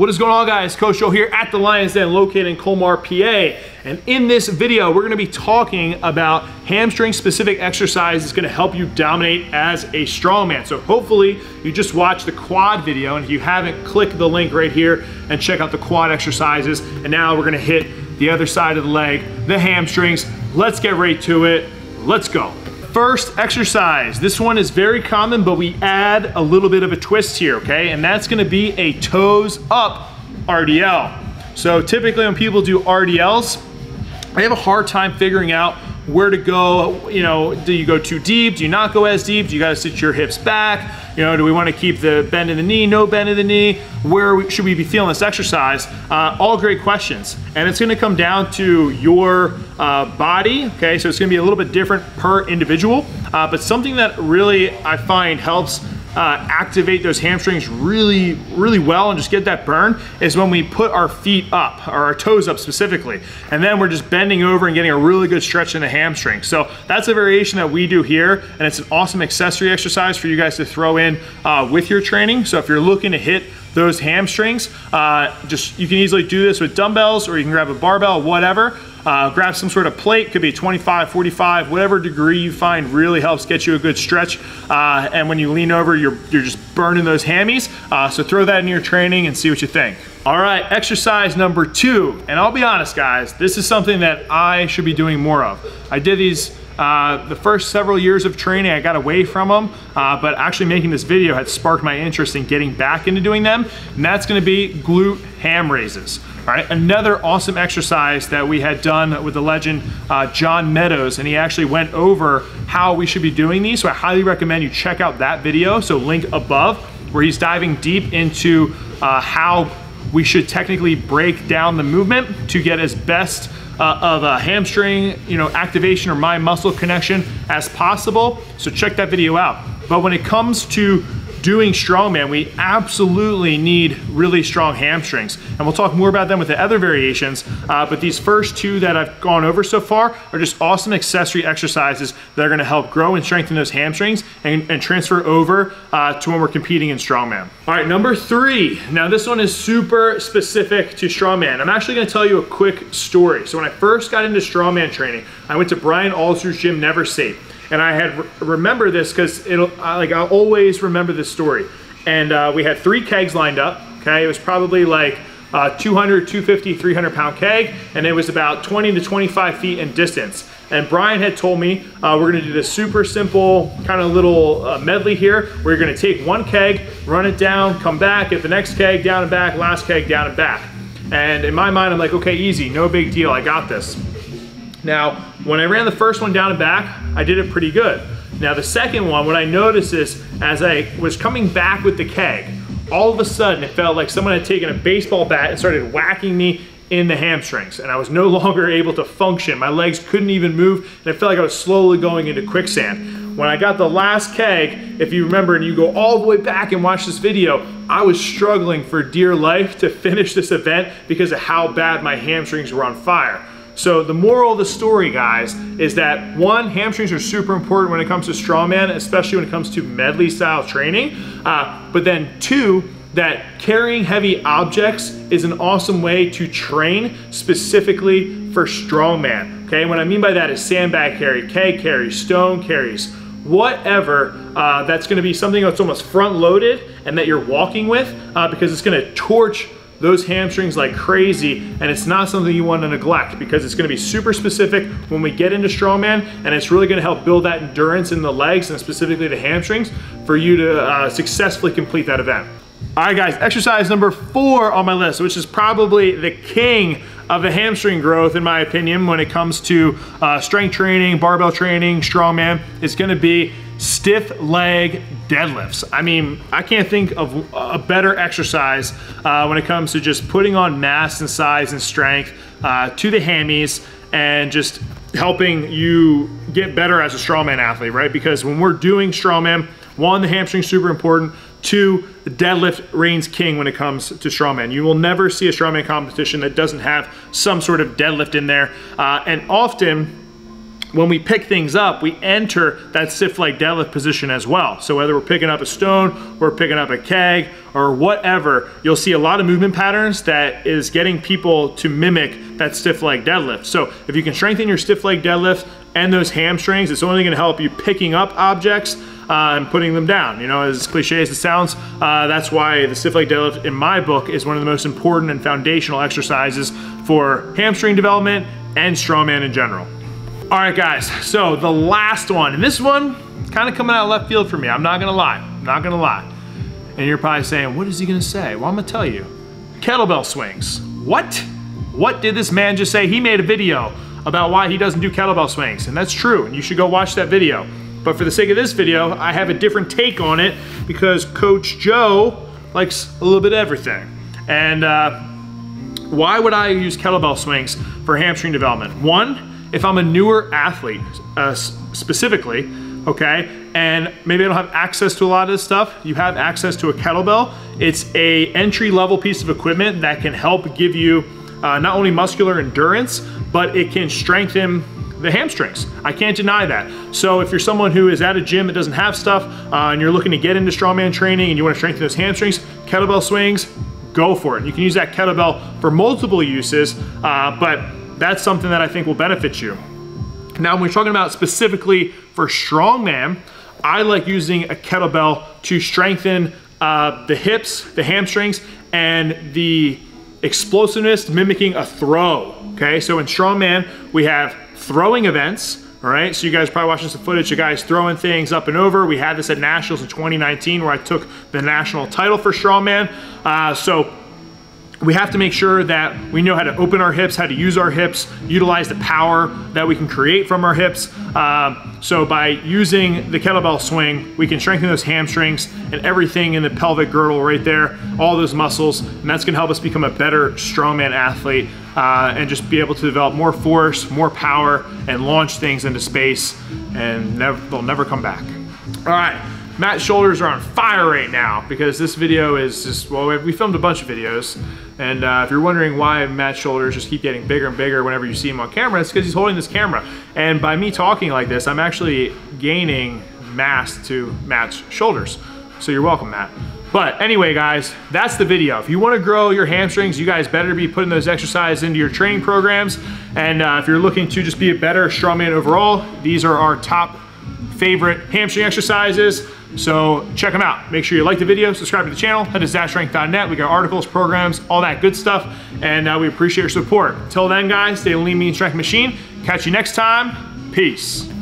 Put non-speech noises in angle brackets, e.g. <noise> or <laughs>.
What is going on guys? Coach here at the Lions Den located in Colmar, PA. And in this video, we're gonna be talking about hamstring specific exercise that's gonna help you dominate as a strongman. So hopefully you just watched the quad video and if you haven't, click the link right here and check out the quad exercises. And now we're gonna hit the other side of the leg, the hamstrings. Let's get right to it. Let's go. First exercise. This one is very common, but we add a little bit of a twist here, okay? And that's gonna be a toes up RDL. So typically when people do RDLs, they have a hard time figuring out where to go, you know, do you go too deep? Do you not go as deep? Do you gotta sit your hips back? You know, do we wanna keep the bend in the knee, no bend in the knee? Where should we be feeling this exercise? Uh, all great questions. And it's gonna come down to your uh, body, okay? So it's gonna be a little bit different per individual, uh, but something that really I find helps uh, activate those hamstrings really, really well and just get that burn is when we put our feet up, or our toes up specifically. And then we're just bending over and getting a really good stretch in the hamstring. So that's a variation that we do here, and it's an awesome accessory exercise for you guys to throw in uh, with your training. So if you're looking to hit those hamstrings, uh, just you can easily do this with dumbbells or you can grab a barbell, whatever. Uh, grab some sort of plate, could be 25, 45, whatever degree you find really helps get you a good stretch. Uh, and when you lean over, you're, you're just burning those hammies. Uh, so throw that in your training and see what you think. All right, exercise number two. And I'll be honest, guys, this is something that I should be doing more of. I did these uh, the first several years of training, I got away from them, uh, but actually making this video had sparked my interest in getting back into doing them, and that's gonna be glute ham raises. All right, another awesome exercise that we had done with the legend uh, John Meadows, and he actually went over how we should be doing these. So I highly recommend you check out that video. So link above, where he's diving deep into uh, how we should technically break down the movement to get as best uh, of a hamstring, you know, activation or my muscle connection as possible. So check that video out. But when it comes to doing strongman, we absolutely need really strong hamstrings. And we'll talk more about them with the other variations, uh, but these first two that I've gone over so far are just awesome accessory exercises that are gonna help grow and strengthen those hamstrings and, and transfer over uh, to when we're competing in strongman. All right, number three. Now this one is super specific to strongman. I'm actually gonna tell you a quick story. So when I first got into strongman training, I went to Brian Aldister's gym, Never Safe. And I had re remember this because it'll like I'll always remember this story. And uh, we had three kegs lined up. Okay, it was probably like uh, 200, 250, 300 pound keg, and it was about 20 to 25 feet in distance. And Brian had told me uh, we're gonna do this super simple kind of little uh, medley here you're gonna take one keg, run it down, come back, get the next keg, down and back, last keg, down and back. And in my mind, I'm like, okay, easy, no big deal, I got this. Now, when I ran the first one down and back, I did it pretty good. Now the second one, what I noticed is as I was coming back with the keg, all of a sudden it felt like someone had taken a baseball bat and started whacking me in the hamstrings and I was no <laughs> longer able to function. My legs couldn't even move and it felt like I was slowly going into quicksand. When I got the last keg, if you remember and you go all the way back and watch this video, I was struggling for dear life to <laughs> finish this event because of how bad my hamstrings were on fire. So the moral of the story, guys, is that one, hamstrings are super important when it comes to strongman, especially when it comes to medley style training. Uh, but then two, that carrying heavy objects is an awesome way to train specifically for strongman. Okay, what I mean by that is sandbag carry, keg carry, stone carries, whatever uh, that's going to be something that's almost front loaded and that you're walking with uh, because it's going to torch those hamstrings like crazy and it's not something you want to neglect because it's going to be super specific when we get into strongman and it's really going to help build that endurance in the legs and specifically the hamstrings for you to uh, successfully complete that event. All right guys, exercise number four on my list, which is probably the king of the hamstring growth in my opinion when it comes to uh, strength training, barbell training, strongman, is gonna be stiff leg deadlifts. I mean, I can't think of a better exercise uh, when it comes to just putting on mass and size and strength uh, to the hammies and just helping you get better as a strongman athlete, right? Because when we're doing strongman, one, the hamstring's super important. Two, the deadlift reigns king when it comes to strongman. You will never see a strongman competition that doesn't have some sort of deadlift in there. Uh, and often, when we pick things up, we enter that stiff leg deadlift position as well. So whether we're picking up a stone, we're picking up a keg, or whatever, you'll see a lot of movement patterns that is getting people to mimic that stiff leg deadlift. So if you can strengthen your stiff leg deadlift and those hamstrings, it's only gonna help you picking up objects uh, and putting them down. You know, as cliche as it sounds, uh, that's why the stiff leg deadlift in my book is one of the most important and foundational exercises for hamstring development and strongman in general. All right, guys, so the last one, and this one kind of coming out left field for me. I'm not gonna lie, I'm not gonna lie. And you're probably saying, what is he gonna say? Well, I'm gonna tell you. Kettlebell swings. What? What did this man just say? He made a video about why he doesn't do kettlebell swings, and that's true, and you should go watch that video. But for the sake of this video, I have a different take on it because Coach Joe likes a little bit of everything. And uh, why would I use kettlebell swings for hamstring development? One, if I'm a newer athlete uh, specifically, okay, and maybe I don't have access to a lot of this stuff, you have access to a kettlebell. It's a entry level piece of equipment that can help give you uh, not only muscular endurance, but it can strengthen the hamstrings. I can't deny that. So if you're someone who is at a gym that doesn't have stuff uh, and you're looking to get into strongman training and you want to strengthen those hamstrings, kettlebell swings, go for it. You can use that kettlebell for multiple uses, uh, but that's something that I think will benefit you. Now, when we're talking about specifically for strongman, I like using a kettlebell to strengthen uh, the hips, the hamstrings, and the explosiveness mimicking a throw. Okay, so in strongman, we have throwing events. All right, so you guys probably watching some footage of guys throwing things up and over. We had this at Nationals in 2019 where I took the national title for strongman. Uh, so we have to make sure that we know how to open our hips, how to use our hips, utilize the power that we can create from our hips. Um, so by using the kettlebell swing, we can strengthen those hamstrings and everything in the pelvic girdle right there, all those muscles, and that's gonna help us become a better strongman athlete uh, and just be able to develop more force, more power, and launch things into space, and never, they'll never come back. All right. Matt's shoulders are on fire right now because this video is just, well, we filmed a bunch of videos. And uh, if you're wondering why Matt's shoulders just keep getting bigger and bigger whenever you see him on camera, it's because he's holding this camera. And by me talking like this, I'm actually gaining mass to Matt's shoulders. So you're welcome, Matt. But anyway, guys, that's the video. If you wanna grow your hamstrings, you guys better be putting those exercises into your training programs. And uh, if you're looking to just be a better strongman overall, these are our top favorite hamstring exercises. So check them out. Make sure you like the video, subscribe to the channel, head to szatstrength.net. We got articles, programs, all that good stuff, and uh, we appreciate your support. Till then, guys, stay lean, mean, strength machine. Catch you next time. Peace.